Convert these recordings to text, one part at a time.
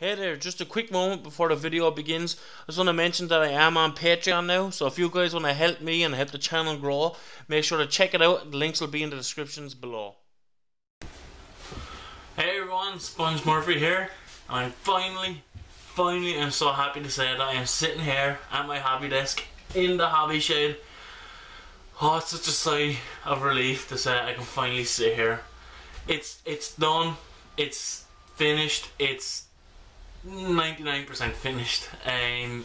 Hey there, just a quick moment before the video begins. I just want to mention that I am on Patreon now, so if you guys want to help me and help the channel grow, make sure to check it out. The links will be in the descriptions below. Hey everyone, Spunge Murphy here, and I'm finally, finally, I'm so happy to say that I am sitting here at my hobby desk in the hobby shed. Oh, it's such a sigh of relief to say I can finally sit here. It's it's done. It's finished. It's 99% finished. Um,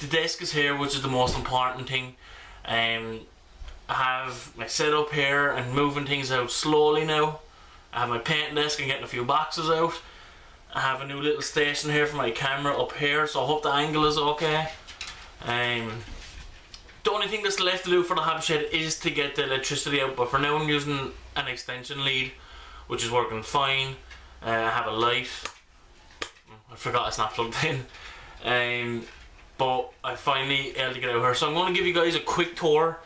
the desk is here, which is the most important thing. Um, I have my setup here and moving things out slowly now. I have my paint desk and getting a few boxes out. I have a new little station here for my camera up here, so I hope the angle is okay. Um, the only thing that's left to do for the hobby shed is to get the electricity out, but for now I'm using an extension lead, which is working fine. Uh, I have a light I forgot not plugged in. Um, but I finally able to get out here. So I'm going to give you guys a quick tour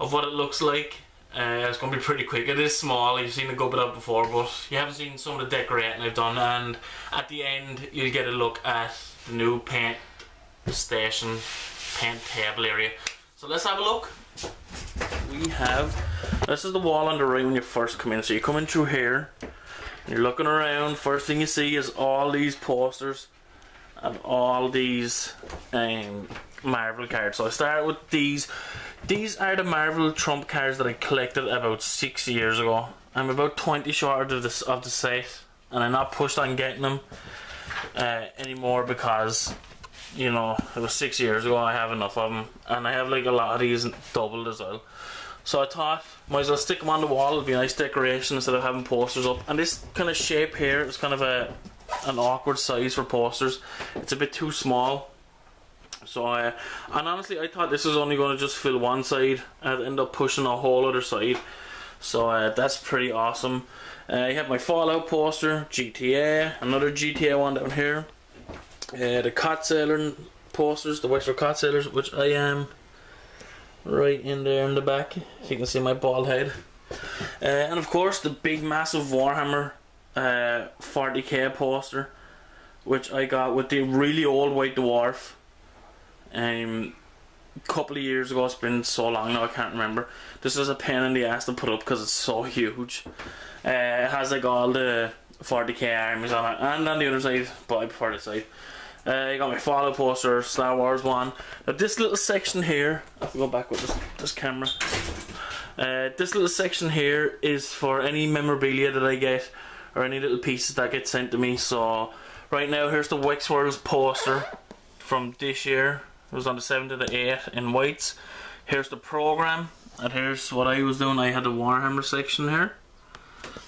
of what it looks like. Uh, it's going to be pretty quick. It is small. You've seen a good bit of before, but you haven't seen some of the decorating I've done. And at the end, you'll get a look at the new paint station, paint table area. So let's have a look. We have, this is the wall on the right when you first come in. So you come in through here. You're looking around, first thing you see is all these posters and all these um, Marvel cards. So I started with these. These are the Marvel Trump cards that I collected about six years ago. I'm about 20 short of this of the set, and I'm not pushed on getting them uh, anymore because you know it was six years ago. I have enough of them, and I have like a lot of these doubled as well. So I thought, might as well stick them on the wall. It'd be a nice decoration instead of having posters up. And this kind of shape here is kind of a an awkward size for posters. It's a bit too small. So I, and honestly, I thought this was only going to just fill one side. I'd end up pushing a whole other side. So uh, that's pretty awesome. Uh, I have my Fallout poster, GTA, another GTA one down here. Uh, the Cot Sailor posters, the Wexford Cot Sailors, which I am right in there in the back. If you can see my bald head. Uh, and of course, the big, massive Warhammer uh, 40k poster, which I got with the really old White Dwarf. Um, couple of years ago, it's been so long now I can't remember. This is a pain in the ass to put up because it's so huge. Uh, it has like all the 40k armies on it, and on the other side, but I prefer this side. Uh, I got my Fallout poster, Star Wars one. Now this little section here, I have to go back with this, this camera. Uh, this little section here is for any memorabilia that I get, or any little pieces that get sent to me. So right now here's the Wexworlds poster from this year. It was on the 7th to the 8th in whites. Here's the program, and here's what I was doing. I had the Warhammer section here.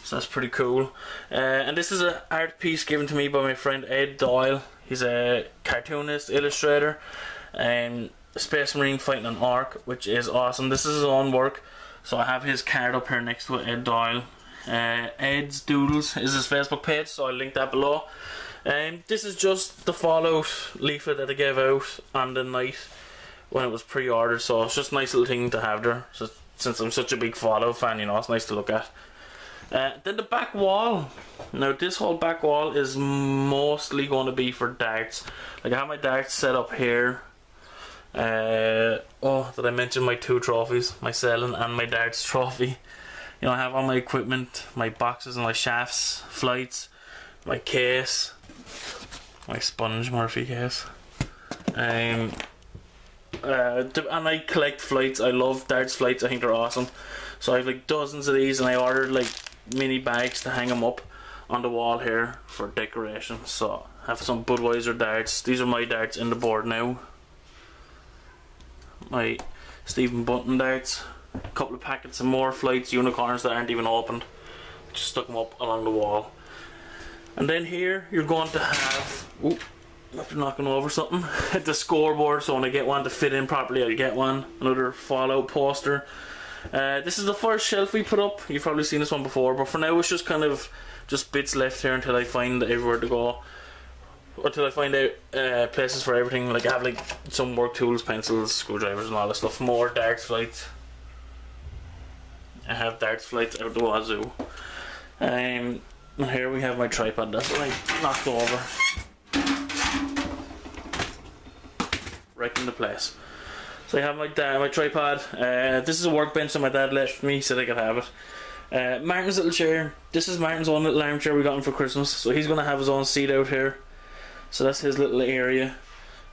So that's pretty cool. Uh, and this is an art piece given to me by my friend Ed Doyle. He's a cartoonist, illustrator, and Space Marine fighting an orc, which is awesome. This is his own work, so I have his card up here next to it, Ed Doyle. Uh, Ed's Doodles is his Facebook page, so I'll link that below. Um, this is just the Fallout leaflet that I gave out on the night when it was pre-ordered, so it's just a nice little thing to have there. So, since I'm such a big Fallout fan, you know, it's nice to look at. Uh, then the back wall. Now this whole back wall is mostly going to be for darts. Like I have my darts set up here. Uh, oh, did I mention my two trophies? My sailing and my darts trophy. You know, I have all my equipment, my boxes and my shafts, flights, my case, my Spunge Murphy case. Um, uh, and I collect flights. I love darts flights. I think they're awesome. So I have like dozens of these, and I ordered like mini bags to hang them up on the wall here for decoration. So I have some Budweiser darts. These are my darts in the board now. My Stephen Bunting darts. A couple of packets of more flights, unicorns that aren't even opened. Just stuck them up along the wall. And then here you're going to have. Ooh, after knocking over something. The scoreboard, so when I get one to fit in properly, I'll get one. Another Fallout poster. Uh, this is the first shelf we put up. You've probably seen this one before, but for now it's just kind of just bits left here until I find everywhere to go. Until I find out uh, places for everything. Like I have like some work tools, pencils, screwdrivers and all that stuff. More darts flights. I have darts flights out the wazoo. Um, here we have my tripod. That's what I knocked over. Wrecking the place. So I have my dad, my tripod. Uh, this is a workbench that my dad left me so I could have it. Uh, Martin's little chair. This is Martin's own little armchair we got him for Christmas. So he's gonna have his own seat out here. So that's his little area.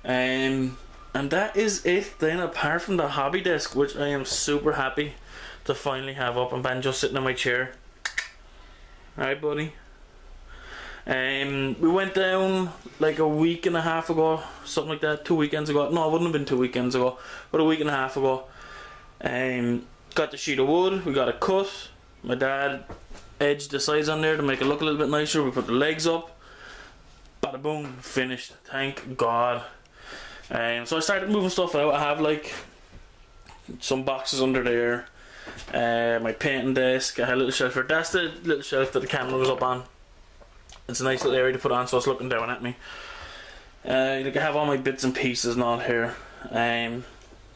Um, and that is it then apart from the hobby desk which I am super happy to finally have up and Banjo sitting in my chair. Alright buddy. Um, we went down like a week and a half ago, something like that, two weekends ago. No, it wouldn't have been two weekends ago, but a week and a half ago. Um, got the sheet of wood, we got it cut. My dad edged the sides on there to make it look a little bit nicer. We put the legs up. Bada boom, finished. Thank God. Um, so I started moving stuff out. I have like some boxes under there. Uh, my painting desk. I had a little shelf here. That's the little shelf that the camera was up on. It's a nice little area to put on, so it's looking down at me. Uh, I have all my bits and pieces all here. Um,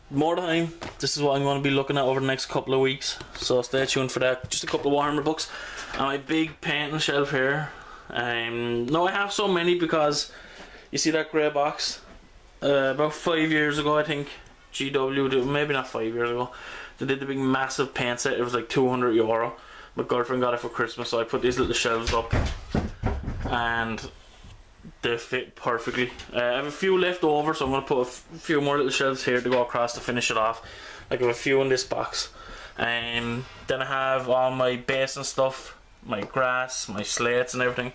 more time. This is what I'm going to be looking at over the next couple of weeks. So stay tuned for that. Just a couple of Warhammer books. And my big painting shelf here. Um, no, I have so many because you see that grey box. Uh, about five years ago, I think GW maybe not five years ago. They did the big massive paint set. It was like 200 euro. My girlfriend got it for Christmas, so I put these little shelves up, and they fit perfectly. Uh, I have a few left over, so I'm going to put a few more little shelves here to go across to finish it off. I have a few in this box. Um, then I have all my base and stuff, my grass, my slates and everything.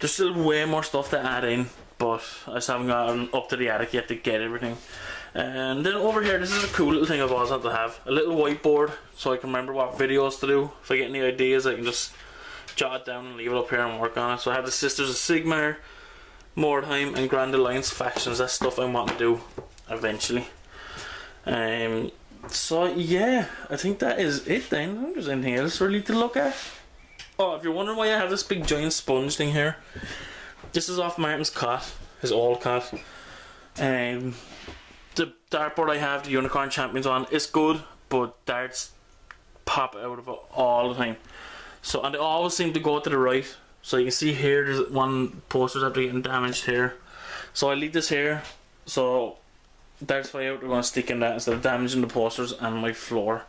There's still way more stuff to add in, but I just haven't gotten up to the attic yet to get everything. And then over here, this is a cool little thing I've always had to have. A little whiteboard, so I can remember what videos to do. If I get any ideas, I can just jot it down and leave it up here and work on it. So I have the Sisters of Sigmar, Mordheim and Grand Alliance factions. That's stuff I want to do eventually. Um, so yeah, I think that is it then. There's anything else really to look at. Oh, if you're wondering why I have this big giant sponge thing here, this is off Martin's cot, his old cot. Um, the dartboard I have, the Unicorn Champions on, is good, but darts pop out of it all the time. So and they always seem to go to the right. So you can see here, there's one poster's after getting damaged here. So I leave this here. So that's why we're going to stick in that instead of damaging the posters and my floor.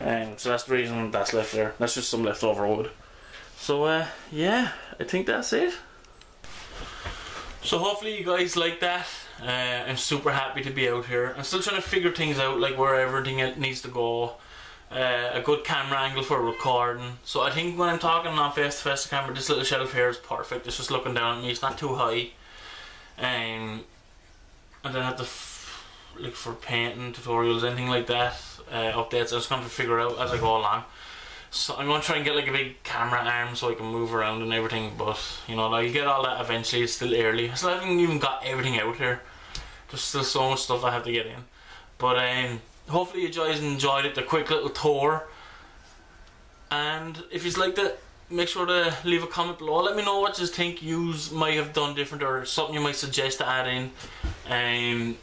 Um, so that's the reason that's left there. That's just some leftover wood. So uh, yeah, I think that's it. So hopefully you guys like that. Uh, I'm super happy to be out here. I'm still trying to figure things out, like where everything needs to go. Uh, a good camera angle for recording. So I think when I'm talking on face to face camera, this little shelf here is perfect. It's just looking down at me. It's not too high. Um, and then I have to look for painting tutorials, anything like that, uh, updates. I'm just going to figure out as I go along. So I'm going to try and get like a big camera arm so I can move around and everything. But you know, like you get all that eventually. It's still early. I still haven't even got everything out here. There's still so much stuff I have to get in. But um, hopefully you guys enjoyed it. The quick little tour. And if you liked it, make sure to leave a comment below. Let me know what you think you might have done different or something you might suggest to add in. Um,